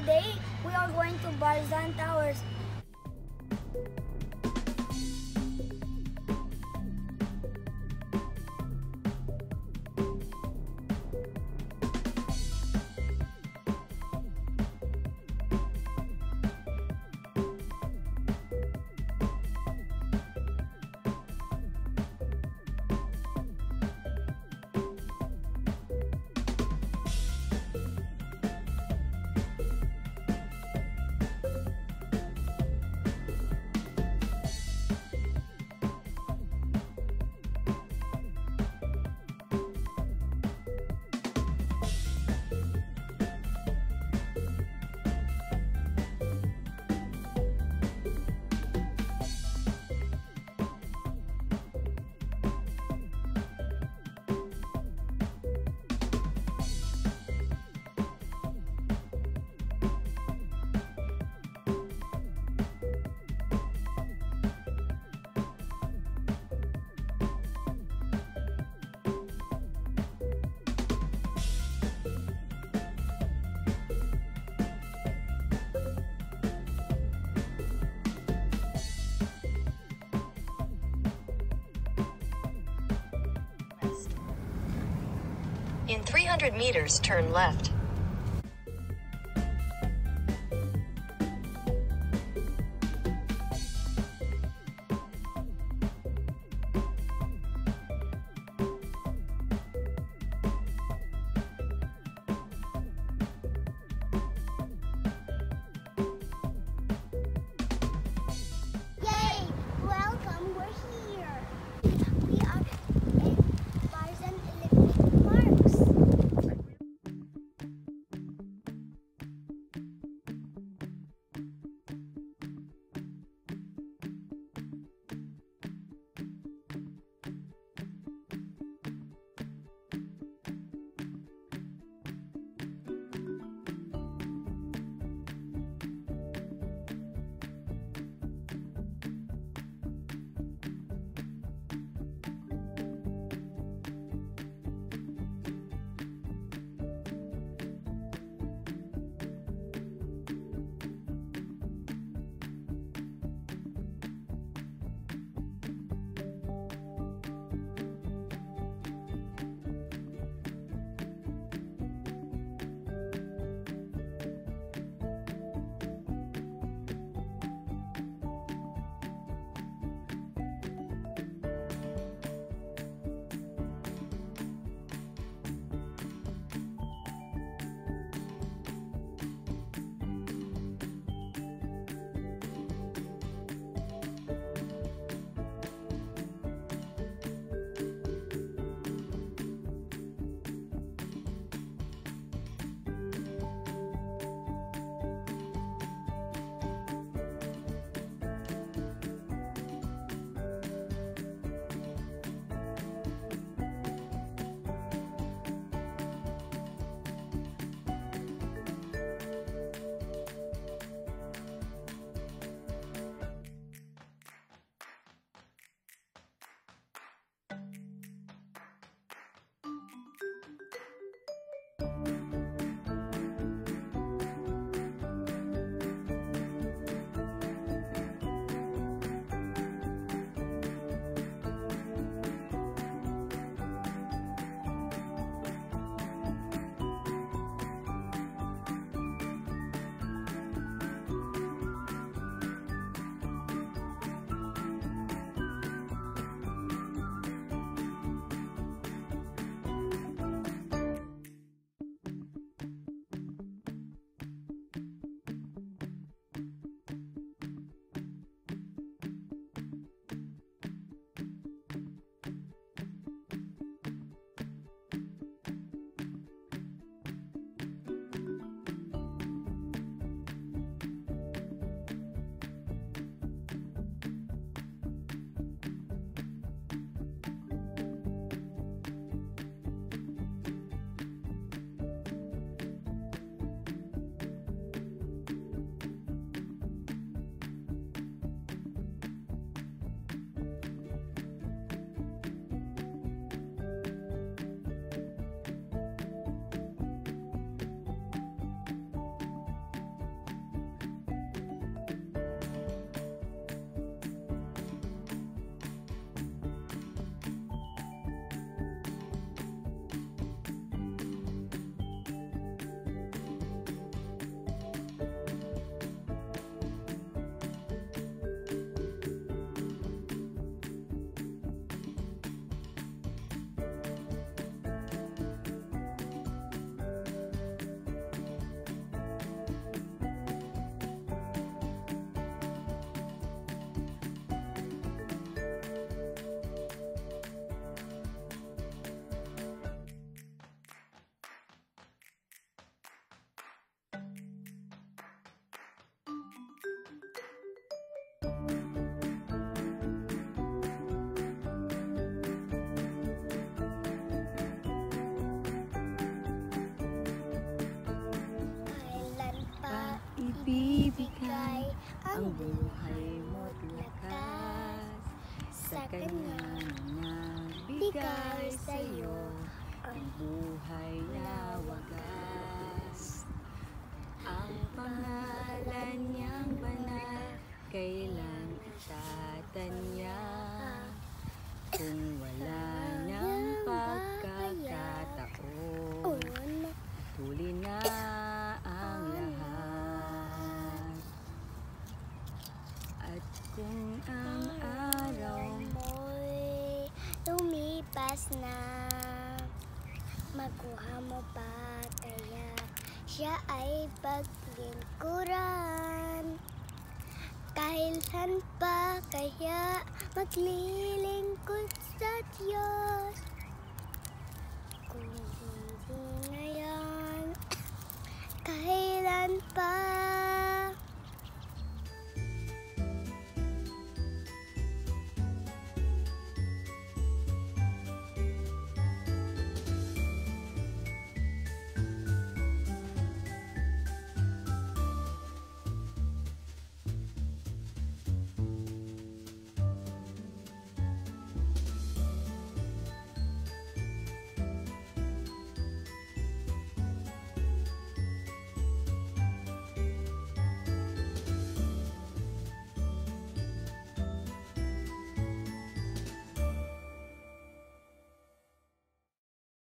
Today, we are going to Barzan Towers. 300 meters, turn left. Ang buhay mo't lakas sa kanya nagbigay sa'yo. Ang buhay na wagas. Ang pangalan niyang banal kailan itatanya Makuha mo pa. Kaya siya ay paglingkuran Kailan pa kaya maglilingkod sa Diyos